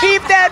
keep that